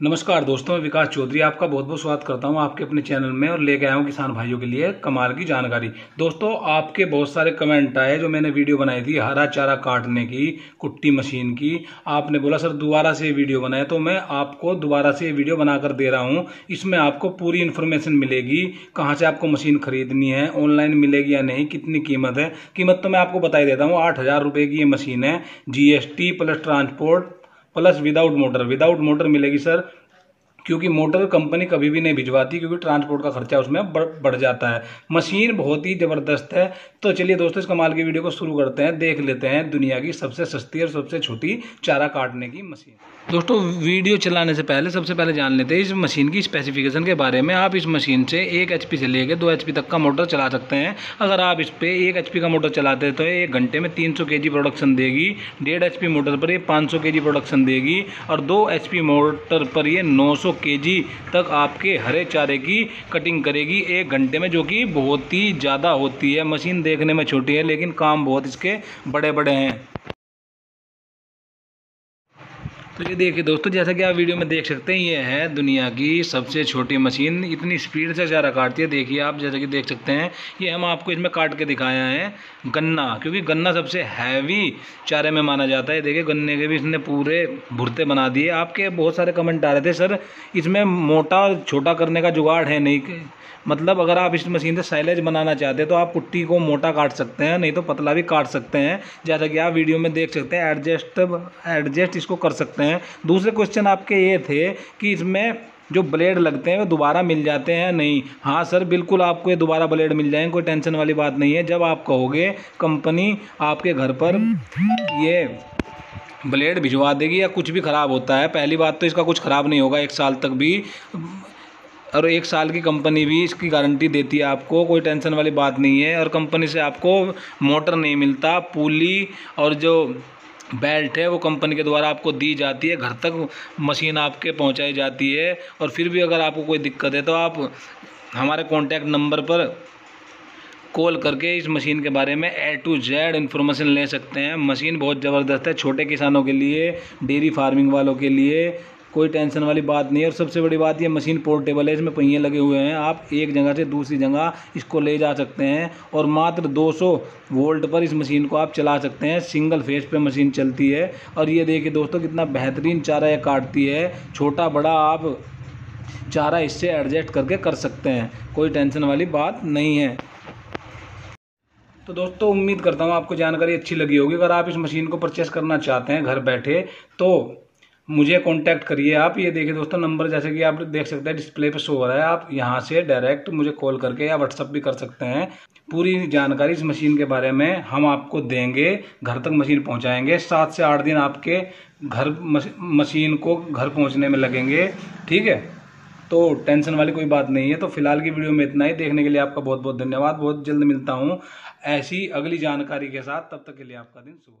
नमस्कार दोस्तों, मैं विकास चौधरी आपका बहुत बहुत स्वागत करता हूँ आपके अपने चैनल में और लेके आया हूँ किसान भाइयों के लिए कमाल की जानकारी। दोस्तों, आपके बहुत सारे कमेंट आए जो मैंने वीडियो बनाई थी, हरा चारा काटने की, कुट्टी मशीन की। आपने बोला, सर, दोबारा से वीडियो बनाए। तो मैं आपको दोबारा से वीडियो बनाकर दे रहा हूँ। इसमें आपको पूरी इन्फॉर्मेशन मिलेगी, कहाँ से आपको मशीन खरीदनी है ऑनलाइन मिलेगी या नहीं, कितनी कीमत है। कीमत तो मैं आपको बताई देता हूँ, आठ की ये मशीन है GST plus transport plus without motor. Without motor मिलेगी सर। क्योंकि मोटर कंपनी कभी भी नहीं भिजवाती क्योंकि ट्रांसपोर्ट का खर्चा उसमें बढ़ बढ़ जाता है। मशीन बहुत ही ज़बरदस्त है। तो चलिए दोस्तों, इस कमाल की वीडियो को शुरू करते हैं, देख लेते हैं दुनिया की सबसे सस्ती और सबसे छोटी चारा काटने की मशीन। दोस्तों, वीडियो चलाने से पहले, सबसे पहले जान लेते हैं इस मशीन की स्पेसिफिकेशन के बारे में। आप इस मशीन से एक एच से लेकर दो एच तक का मोटर चला सकते हैं। अगर आप इस पर एक एच का मोटर चलाते हैं तो एक घंटे में तीन सौ प्रोडक्शन देगी। डेढ़ एच मोटर पर ये पाँच सौ प्रोडक्शन देगी। और दो एच मोटर पर ये नौ सौ के तक आपके हरे चारे की कटिंग करेगी एक घंटे में, जो कि बहुत ही ज़्यादा होती है। मशीन देखने में छोटी है, लेकिन काम बहुत इसके बड़े बड़े हैं। तो ये देखिए दोस्तों, जैसा कि आप वीडियो में देख सकते हैं, ये है दुनिया की सबसे छोटी मशीन। इतनी स्पीड से चारा काटती है। देखिए आप जैसा कि देख सकते हैं, ये हम आपको इसमें काट के दिखाया है, गन्ना, क्योंकि गन्ना सबसे हैवी चारे में माना जाता है। देखिए, गन्ने के भी इसने पूरे भुरते बना दिए। आपके बहुत सारे कमेंट आ रहे थे, सर, इसमें मोटा छोटा करने का जुगाड़ है नहीं। मतलब अगर आप इस मशीन से साइलेज बनाना चाहते हैं तो आप पुट्टी को मोटा काट सकते हैं, नहीं तो पतला भी काट सकते हैं। जैसा कि आप वीडियो में देख सकते हैं, एडजस्ट एडजस्ट इसको कर सकते हैं। दूसरे क्वेश्चन आपके ये थे कि इसमें जो ब्लेड लगते हैं, वो दोबारा मिल जाते हैं नहीं? हाँ सर, बिल्कुल आपको ये दोबारा ब्लेड मिल जाएँगे, कोई टेंशन वाली बात नहीं है। जब आप कहोगे कंपनी आपके घर पर ये ब्लेड भिजवा देगी या कुछ भी ख़राब होता है, पहली बात तो इसका कुछ ख़राब नहीं होगा, एक साल तक भी, और एक साल की कंपनी भी इसकी गारंटी देती है आपको, कोई टेंशन वाली बात नहीं है। और कंपनी से आपको मोटर नहीं मिलता, पुली और जो बेल्ट है, वो कंपनी के द्वारा आपको दी जाती है, घर तक मशीन आपके पहुंचाई जाती है। और फिर भी अगर आपको कोई दिक्कत है तो आप हमारे कॉन्टैक्ट नंबर पर कॉल करके इस मशीन के बारे में ए टू जेड इन्फॉर्मेशन ले सकते हैं। मशीन बहुत ज़बरदस्त है, छोटे किसानों के लिए, डेयरी फ़ार्मिंग वालों के लिए कोई टेंशन वाली बात नहीं है। और सबसे बड़ी बात, ये मशीन पोर्टेबल है, इसमें पहिए लगे हुए हैं। आप एक जगह से दूसरी जगह इसको ले जा सकते हैं और मात्र 200 वोल्ट पर इस मशीन को आप चला सकते हैं। सिंगल फेस पे मशीन चलती है। और ये देखिए दोस्तों, कितना बेहतरीन चारा ये काटती है। छोटा, बड़ा आप चारा इससे एडजस्ट करके कर सकते हैं। कोई टेंशन वाली बात नहीं है। तो दोस्तों, उम्मीद करता हूँ आपको जानकारी अच्छी लगी होगी। अगर आप इस मशीन को परचेस करना चाहते हैं, घर बैठे तो मुझे कांटेक्ट करिए। आप ये देखिए दोस्तों नंबर जैसे कि आप देख सकते हैं डिस्प्ले पे शो हो रहा है। आप यहाँ से डायरेक्ट मुझे कॉल करके या व्हाट्सअप भी कर सकते हैं। पूरी जानकारी इस मशीन के बारे में हम आपको देंगे, घर तक मशीन पहुँचाएँगे। सात से आठ दिन आपके घर मशीन को घर पहुँचने में लगेंगे। ठीक है? तो टेंशन वाली कोई बात नहीं है। तो फ़िलहाल की वीडियो में इतना ही। देखने के लिए आपका बहुत बहुत धन्यवाद। बहुत जल्द मिलता हूँ। ऐसी अगली जानकारी के साथ तब तक के लिए आपका दिन शुभ